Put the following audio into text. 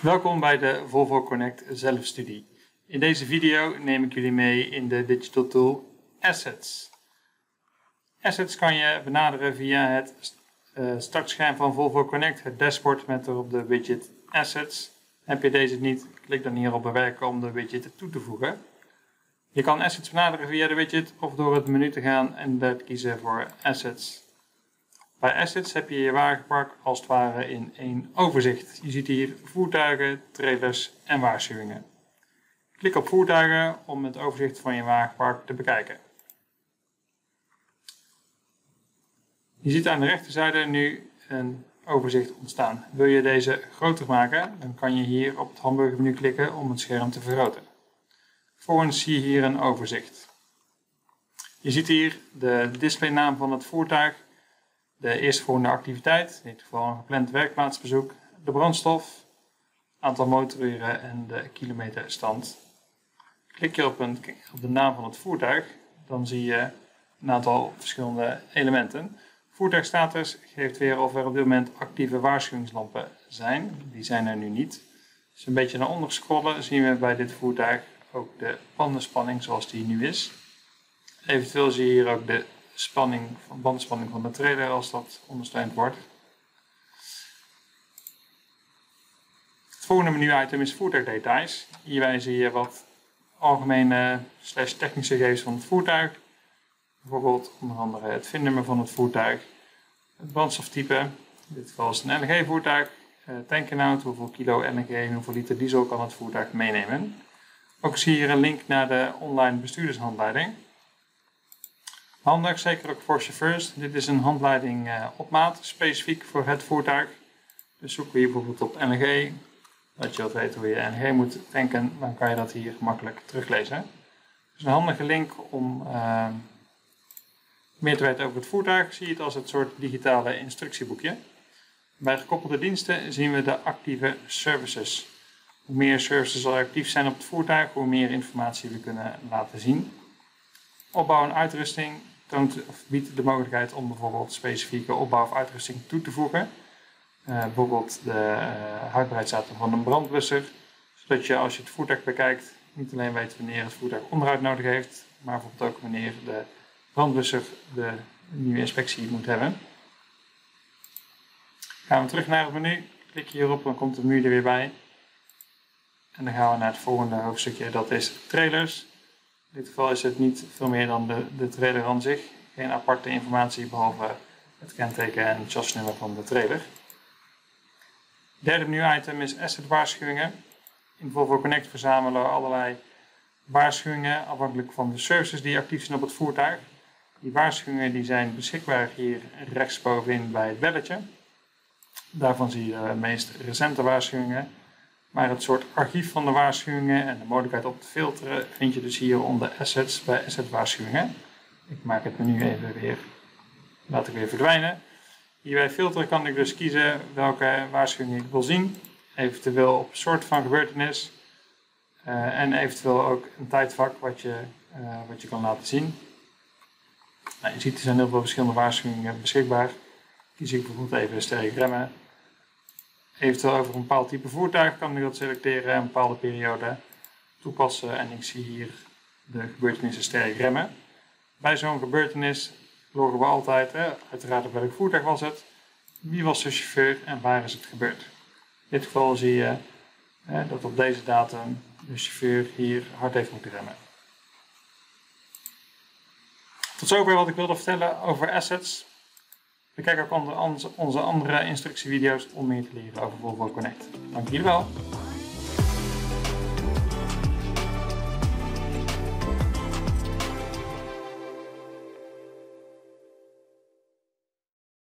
Welkom bij de Volvo Connect zelfstudie. In deze video neem ik jullie mee in de digital tool Assets. Assets kan je benaderen via het uh, startscherm van Volvo Connect, het dashboard met erop de widget Assets. Heb je deze niet, klik dan hier op bewerken om de widget toe te voegen. Je kan Assets benaderen via de widget of door het menu te gaan en te kiezen voor Assets. Bij Assets heb je je wagenpark als het ware in één overzicht. Je ziet hier voertuigen, trailers en waarschuwingen. Klik op voertuigen om het overzicht van je wagenpark te bekijken. Je ziet aan de rechterzijde nu een overzicht ontstaan. Wil je deze groter maken, dan kan je hier op het hamburgermenu klikken om het scherm te vergroten. Vervolgens zie je hier een overzicht. Je ziet hier de displaynaam van het voertuig, de eerstvolgende activiteit, in dit geval een gepland werkplaatsbezoek, de brandstof, aantal motoruren en de kilometerstand. Klik je op, een, op de naam van het voertuig, dan zie je een aantal verschillende elementen. Voertuigstatus geeft weer of er op dit moment actieve waarschuwingslampen zijn. Die zijn er nu niet. We een beetje naar onder scrollen zien we bij dit voertuig ook de bandenspanning zoals die nu is. Eventueel zie je hier ook de spanning, bandenspanning van de trailer als dat ondersteund wordt. Het volgende menu-item is voertuigdetails. Hierbij zie je wat algemene slash technische gegevens van het voertuig. Bijvoorbeeld onder andere het VIN-nummer van het voertuig, het brandstoftype, in dit geval is een LNG-voertuig, eh, tankinhoud, hoeveel kilo LNG en hoeveel liter diesel kan het voertuig meenemen. Ook zie je hier een link naar de online bestuurdershandleiding. Handig, zeker ook voor chauffeurs. Dit is een handleiding uh, op maat, specifiek voor het voertuig. Dus zoeken we hier bijvoorbeeld op LNG, dat je wilt weten hoe je LNG moet tanken, dan kan je dat hier gemakkelijk teruglezen. Dus een handige link om uh, meer te weten over het voertuig. Zie je het als het soort digitale instructieboekje. Bij gekoppelde diensten zien we de actieve services. Hoe meer services er actief zijn op het voertuig, hoe meer informatie we kunnen laten zien. Opbouw en uitrusting of biedt de mogelijkheid om bijvoorbeeld specifieke opbouw of uitrusting toe te voegen. Uh, bijvoorbeeld de uh, houdbaarheidsdatum van een brandblusser, zodat je als je het voertuig bekijkt niet alleen weet wanneer het voertuig onderhoud nodig heeft, maar bijvoorbeeld ook wanneer de brandblusser de nieuwe inspectie moet hebben. Gaan we terug naar het menu, klik hierop, dan komt het menu er weer bij. En dan gaan we naar het volgende hoofdstukje, dat is trailers. In dit geval is het niet veel meer dan de, de trailer aan zich. Geen aparte informatie behalve het kenteken en het chassisnummer van de trailer. Derde menu-item is asset waarschuwingen. In Volvo Connect verzamelen we allerlei waarschuwingen afhankelijk van de services die actief zijn op het voertuig. Die waarschuwingen die zijn beschikbaar hier rechtsbovenin bij het belletje. Daarvan zie je de meest recente waarschuwingen. Maar het soort archief van de waarschuwingen en de mogelijkheid om te filteren vind je dus hier onder assets bij asset waarschuwingen. Ik maak het menu even weer, laat ik weer verdwijnen. Hier bij filteren kan ik dus kiezen welke waarschuwingen ik wil zien. Eventueel op soort van gebeurtenis. Uh, en eventueel ook een tijdvak wat je, uh, wat je kan laten zien. Nou, je ziet er zijn heel veel verschillende waarschuwingen beschikbaar. Kies ik bijvoorbeeld even sterregrammen. Eventueel over een bepaald type voertuig kan ik dat selecteren en een bepaalde periode toepassen. En ik zie hier de gebeurtenissen sterregrammen. Bij zo'n gebeurtenis loggen we altijd, hè, uiteraard op welk voertuig was het, wie was de chauffeur en waar is het gebeurd. In dit geval zie je hè, dat op deze datum de chauffeur hier hard heeft moeten remmen. Tot zover wat ik wilde vertellen over assets. Bekijk ook onze andere instructievideo's om meer te leren over Volvo Connect. Dank jullie wel.